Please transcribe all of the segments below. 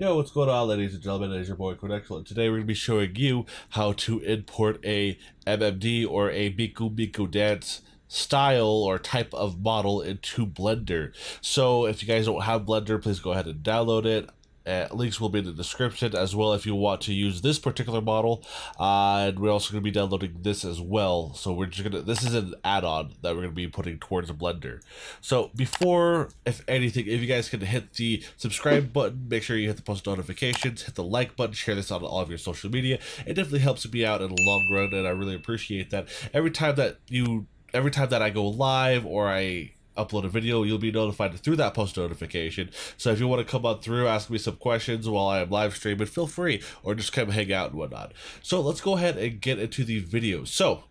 Yo, what's going on, ladies and gentlemen? It is your boy Codexual, and today we're going to be showing you how to import a MMD or a Miku Miku Dance style or type of model into Blender. So if you guys don't have Blender, please go ahead and download it. Uh, links will be in the description as well if you want to use this particular model. Uh, and we're also going to be downloading this as well. So we're just to, this is an add-on that we're going to be putting towards a Blender. So before, if anything, if you guys can hit the subscribe button, make sure you hit the post notifications, hit the like button, share this on all of your social media. It definitely helps me out in the long run and I really appreciate that. Every time that you, every time that I go live or I upload a video, you'll be notified through that post notification. So if you want to come on through, ask me some questions while I am live streaming, feel free, or just come hang out and whatnot. So let's go ahead and get into the video. So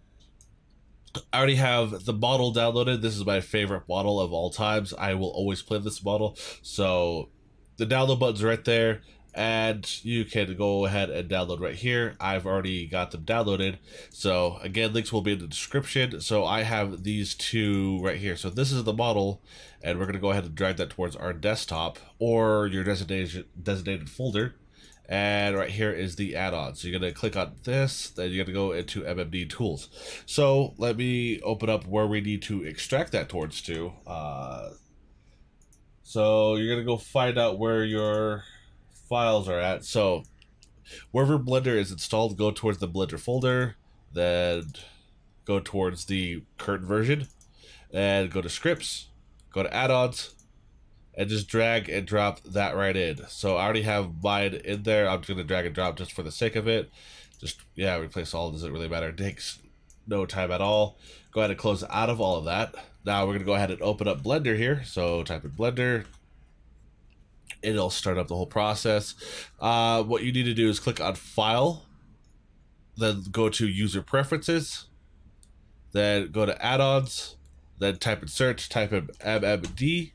I already have the model downloaded. This is my favorite model of all times. I will always play this model. So the download button's right there and you can go ahead and download right here. I've already got them downloaded. So again, links will be in the description. So I have these two right here. So this is the model and we're gonna go ahead and drag that towards our desktop or your designated, designated folder. And right here is the add-on. So you're gonna click on this, then you're gonna go into MMD tools. So let me open up where we need to extract that towards to. Uh, so you're gonna go find out where your files are at. So wherever Blender is installed, go towards the Blender folder, then go towards the current version, and go to scripts, go to add-ons, and just drag and drop that right in. So I already have mine in there. I'm just gonna drag and drop just for the sake of it. Just yeah, replace all. Doesn't really matter. It takes no time at all. Go ahead and close out of all of that. Now we're gonna go ahead and open up Blender here. So type in Blender, it'll start up the whole process. Uh, what you need to do is click on File, then go to User Preferences, then go to Add-ons, then type in Search, type in MMD,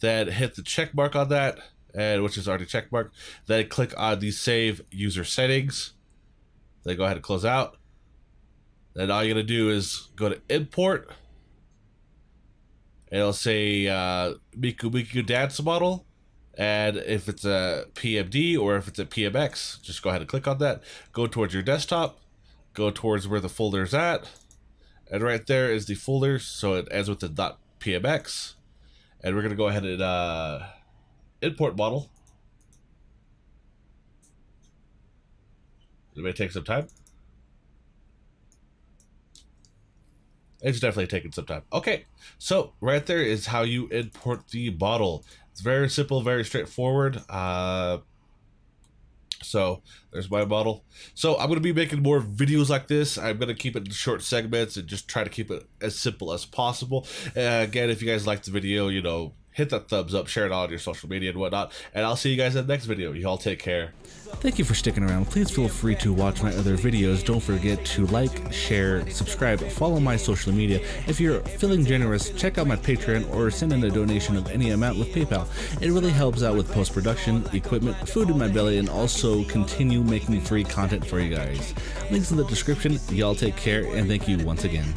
then hit the check mark on that, and which is already check mark. Then click on the Save User Settings. Then go ahead and close out. Then all you're gonna do is go to Import. It'll say uh, Miku Miku Dance Model and if it's a PMD or if it's a PMX, just go ahead and click on that. Go towards your desktop, go towards where the folder is at, and right there is the folder. So it ends with the .pmx, and we're gonna go ahead and uh, import model. It may take some time. It's definitely taking some time. Okay, so right there is how you import the bottle. It's very simple, very straightforward. Uh, so there's my model. So I'm going to be making more videos like this. I'm going to keep it in short segments and just try to keep it as simple as possible. Uh, again, if you guys liked the video, you know, hit that thumbs up, share it on your social media and whatnot. And I'll see you guys in the next video. You all take care. Thank you for sticking around. Please feel free to watch my other videos. Don't forget to like, share, subscribe, follow my social media. If you're feeling generous, check out my Patreon or send in a donation of any amount with PayPal. It really helps out with post production, equipment, food in my belly, and also continue making free content for you guys. Links in the description. Y'all take care, and thank you once again.